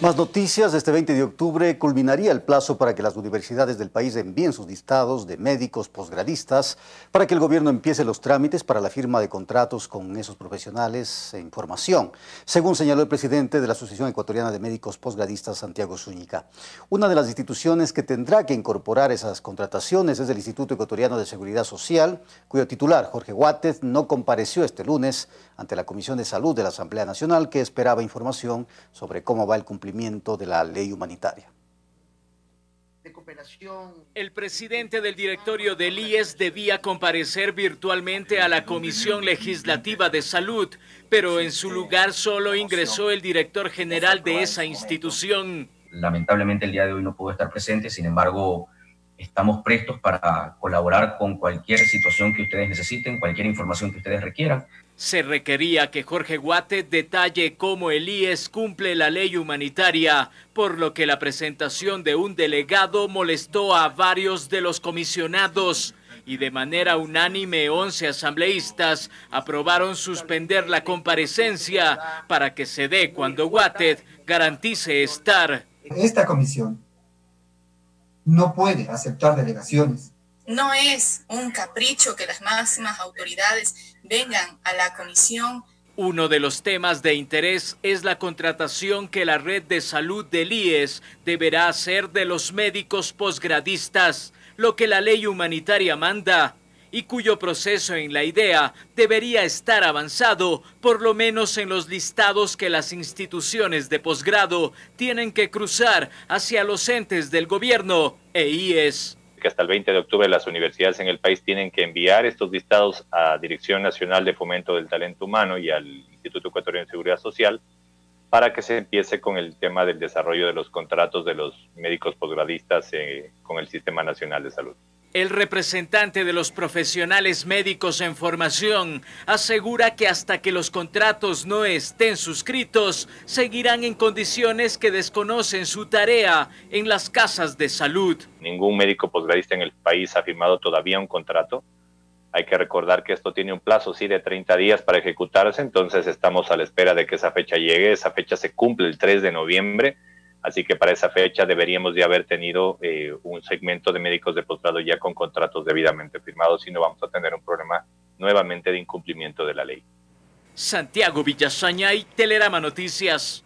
Más noticias. Este 20 de octubre culminaría el plazo para que las universidades del país envíen sus listados de médicos posgradistas para que el gobierno empiece los trámites para la firma de contratos con esos profesionales en formación, según señaló el presidente de la Asociación Ecuatoriana de Médicos Posgradistas, Santiago Zúñiga. Una de las instituciones que tendrá que incorporar esas contrataciones es el Instituto Ecuatoriano de Seguridad Social, cuyo titular, Jorge Guátez, no compareció este lunes ante la Comisión de Salud de la Asamblea Nacional que esperaba información sobre cómo va el cumplimiento de la ley humanitaria. El presidente del directorio del IES debía comparecer virtualmente a la Comisión Legislativa de Salud, pero en su lugar solo ingresó el director general de esa institución. Lamentablemente el día de hoy no pudo estar presente, sin embargo, estamos prestos para colaborar con cualquier situación que ustedes necesiten, cualquier información que ustedes requieran. Se requería que Jorge Guate detalle cómo el IES cumple la ley humanitaria, por lo que la presentación de un delegado molestó a varios de los comisionados y de manera unánime 11 asambleístas aprobaron suspender la comparecencia para que se dé cuando Guatet garantice estar. Esta comisión no puede aceptar delegaciones no es un capricho que las máximas autoridades vengan a la comisión. Uno de los temas de interés es la contratación que la red de salud del IES deberá hacer de los médicos posgradistas, lo que la ley humanitaria manda y cuyo proceso en la idea debería estar avanzado, por lo menos en los listados que las instituciones de posgrado tienen que cruzar hacia los entes del gobierno e IES que hasta el 20 de octubre las universidades en el país tienen que enviar estos listados a Dirección Nacional de Fomento del Talento Humano y al Instituto Ecuatoriano de Seguridad Social para que se empiece con el tema del desarrollo de los contratos de los médicos posgradistas eh, con el Sistema Nacional de Salud. El representante de los profesionales médicos en formación asegura que hasta que los contratos no estén suscritos, seguirán en condiciones que desconocen su tarea en las casas de salud. Ningún médico posgradista en el país ha firmado todavía un contrato. Hay que recordar que esto tiene un plazo, sí, de 30 días para ejecutarse, entonces estamos a la espera de que esa fecha llegue. Esa fecha se cumple el 3 de noviembre Así que para esa fecha deberíamos de haber tenido eh, un segmento de médicos de posgrado ya con contratos debidamente firmados y no vamos a tener un problema nuevamente de incumplimiento de la ley. Santiago Villasaña y Telerama Noticias.